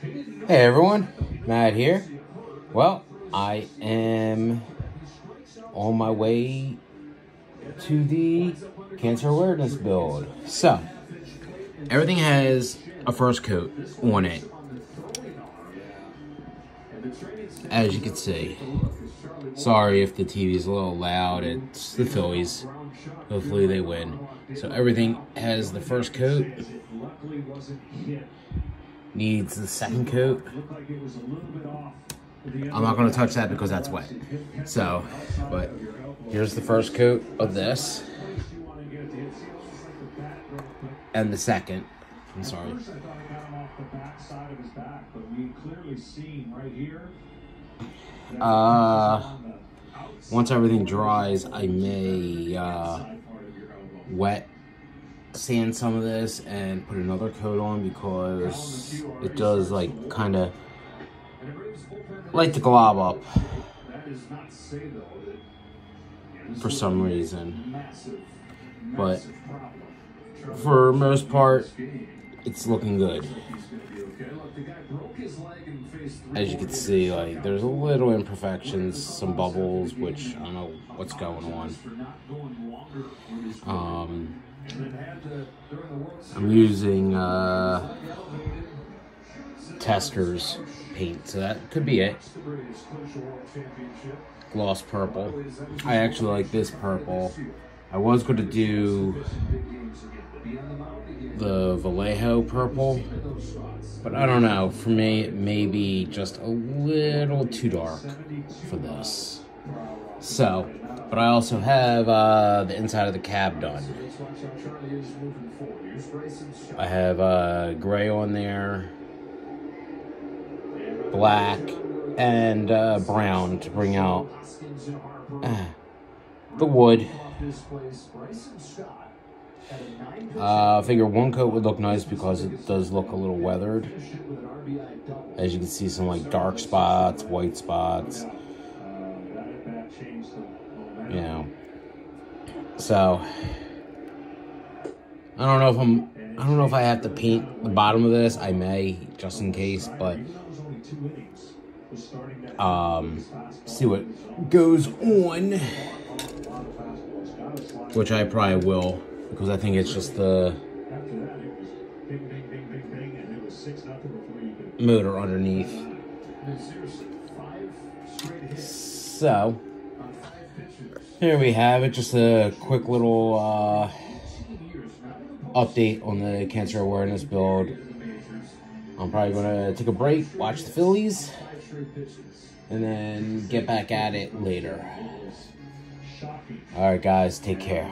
Hey everyone, Matt here. Well, I am on my way to the cancer awareness build. So, everything has a first coat on it. As you can see. Sorry if the TV is a little loud, it's the Phillies. Hopefully they win. So everything has the first coat. Needs the second coat. I'm not going to touch that because that's wet. So, but here's the first coat of this. And the second. I'm sorry. Uh, once everything dries, I may uh, wet sand some of this and put another coat on because it does like kind of like to glob up for some reason. But for most part, it's looking good. As you can see, like there's a little imperfections, some bubbles, which I don't know what's going on. Um, I'm using uh, Testors paint, so that could be it. Gloss purple. I actually like this purple. I was going to do the Vallejo purple, but I don't know. For me, it may be just a little too dark for this. So, but I also have uh, the inside of the cab done. I have uh, gray on there, black, and uh, brown to bring out uh, the wood. Uh, I figure one coat would look nice because it does look a little weathered. As you can see, some like dark spots, white spots. Know. So, I don't know if I'm, I don't know if I have to paint the bottom of this. I may, just in case, but, um, see what goes on. Which I probably will because I think it's just the motor underneath. So, here we have it, just a quick little uh, update on the cancer awareness build. I'm probably going to take a break, watch the Phillies, and then get back at it later. Alright guys, take care.